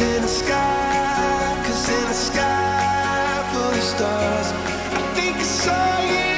Cause in the sky, cause in the sky full of stars, I think I saw you.